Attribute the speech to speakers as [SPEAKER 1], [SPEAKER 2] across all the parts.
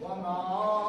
[SPEAKER 1] 万宝。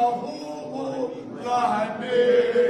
[SPEAKER 1] of God.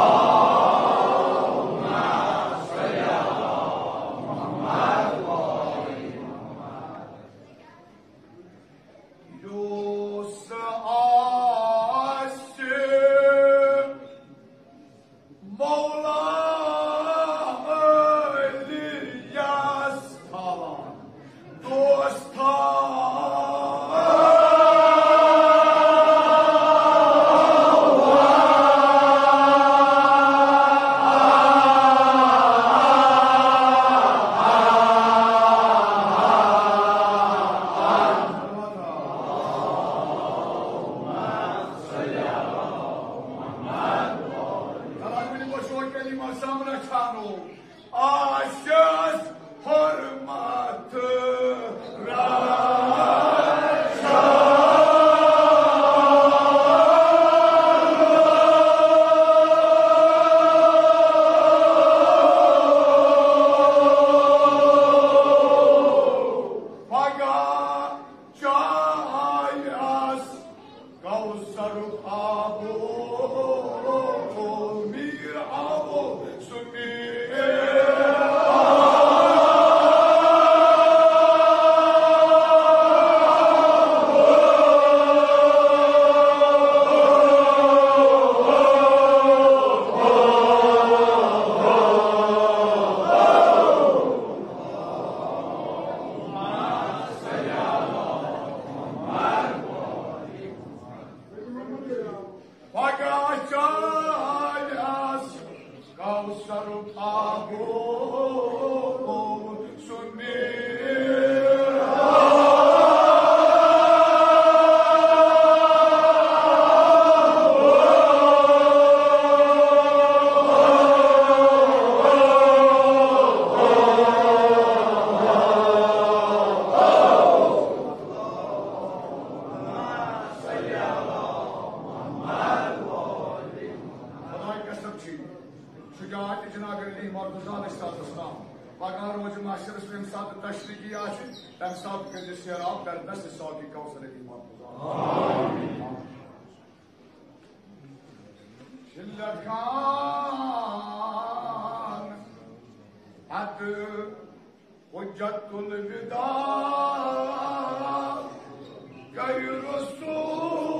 [SPEAKER 1] الصلاة والسلام پکار روز معاشرس میں ساتھ تشریقی آشد تم ساتھ کے جس سے راب در دست ساتھ کی کوسر کی محفوظ شلت خان حد حجت الوداع غير الصور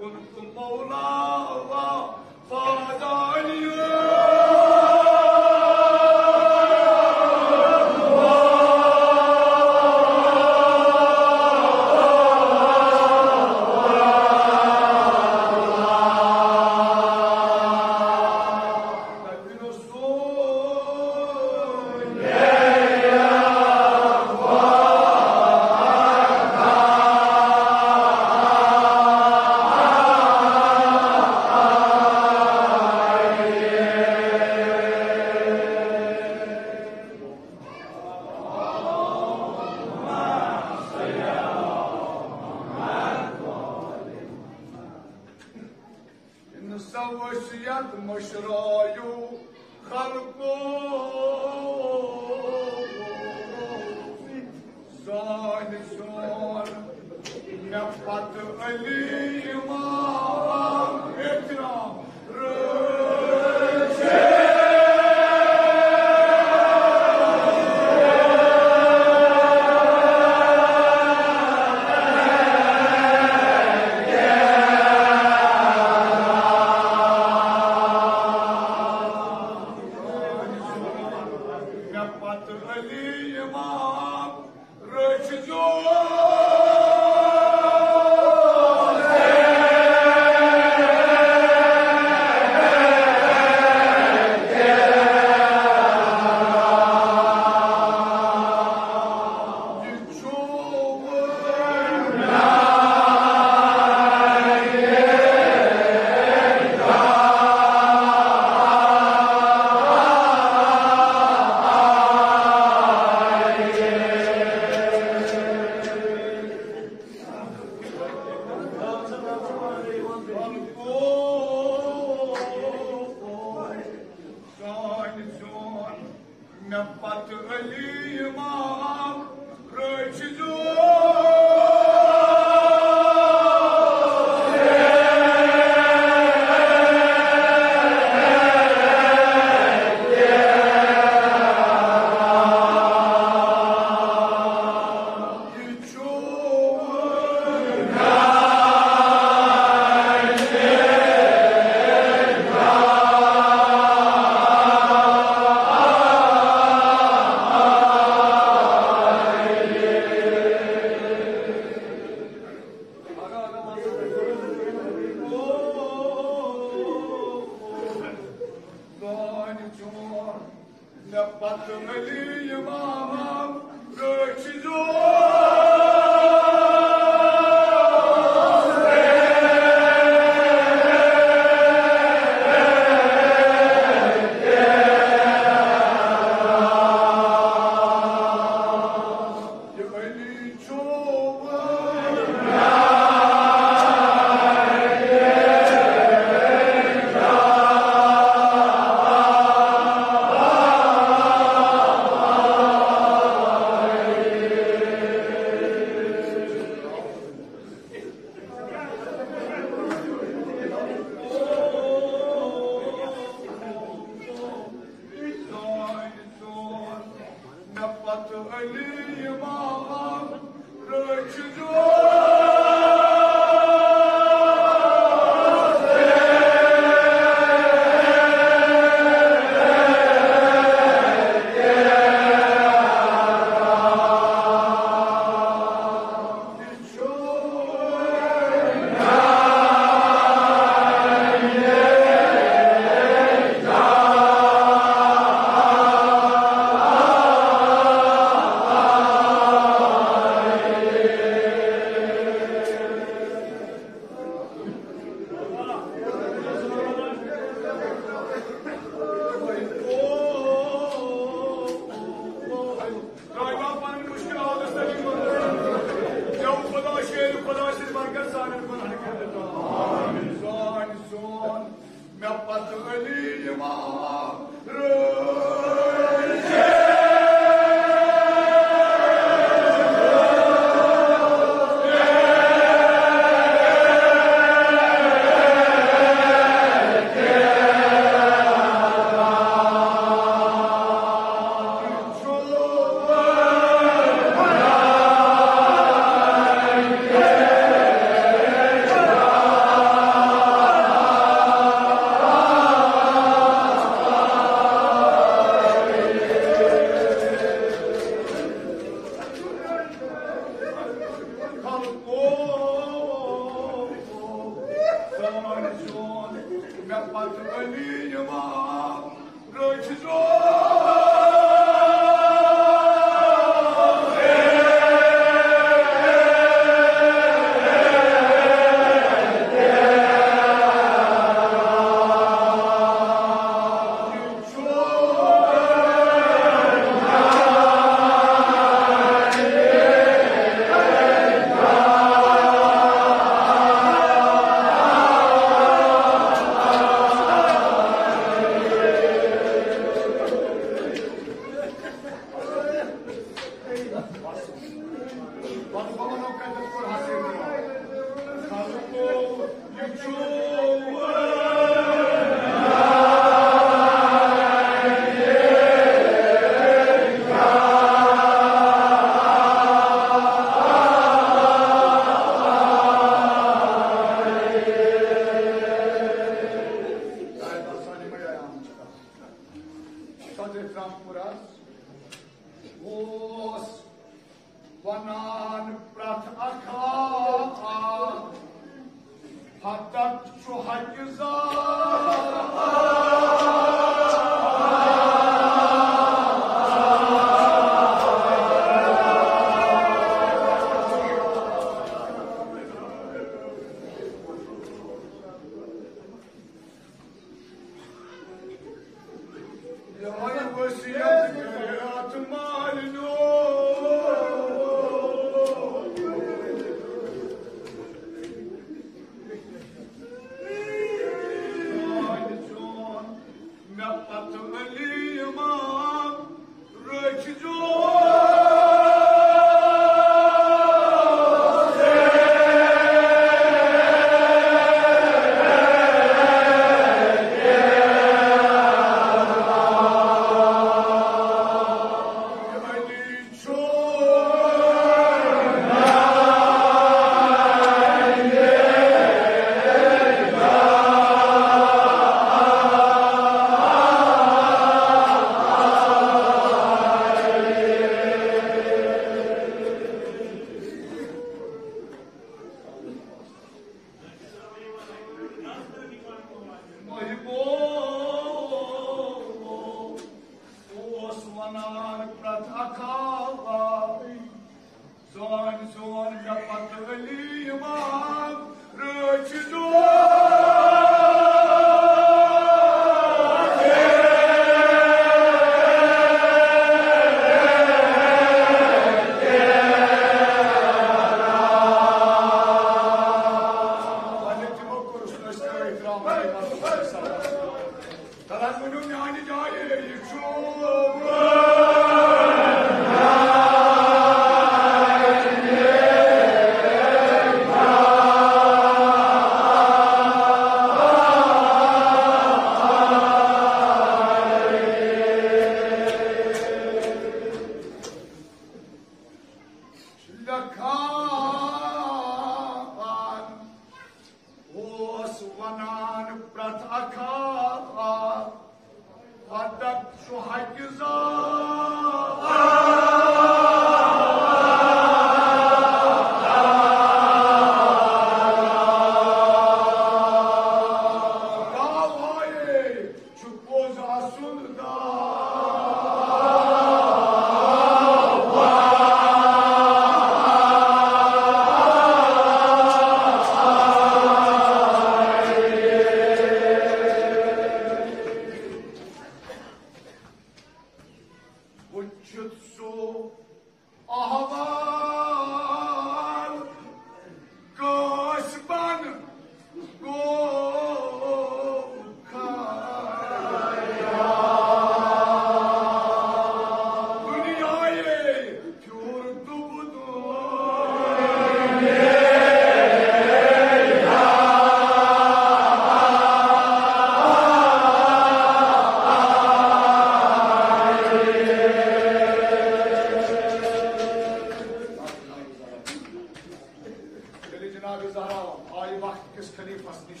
[SPEAKER 1] ناگزارم آی وقت کس خلیفه نیش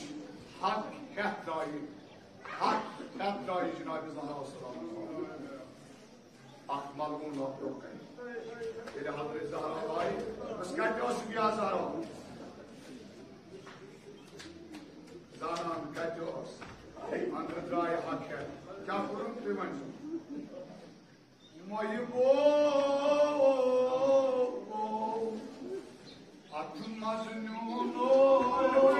[SPEAKER 1] حق حق دایی حق حق دایی جناب زهرا سلام اخ معلوم نه رو کن ایله حضرت زهرا آی بس کاتی اوس بیا زهرا زانان کاتی اوس من دایی حق کیا کرم تمن ما یبو Mas no, no, know.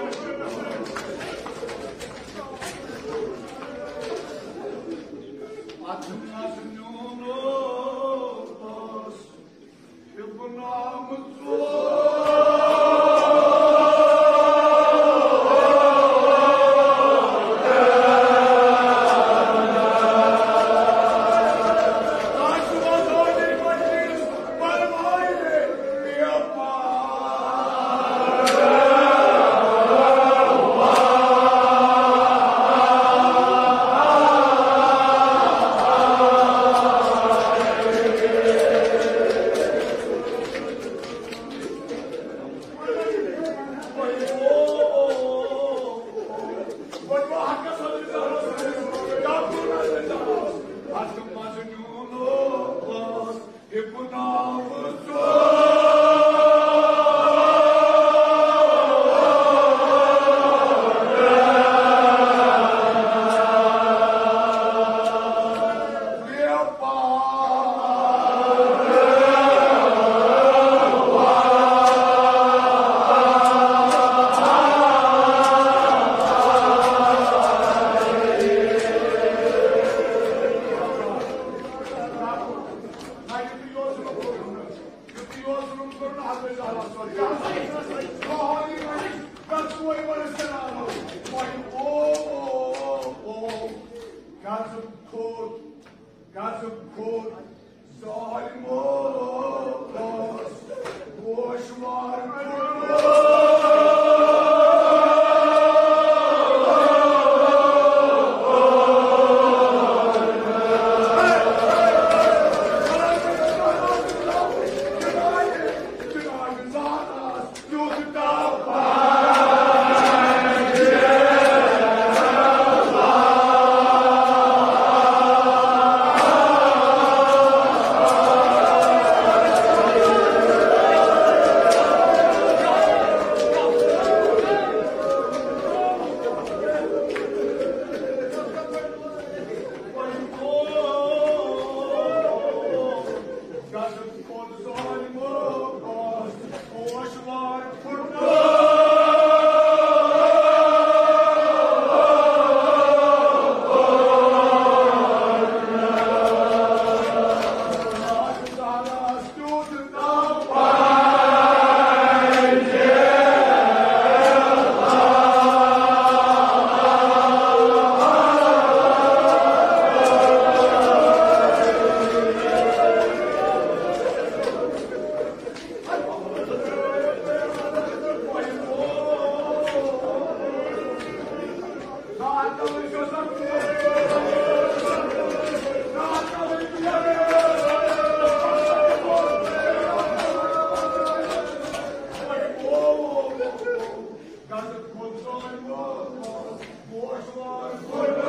[SPEAKER 1] Under control and war, war, war,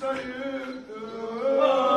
[SPEAKER 1] Sayın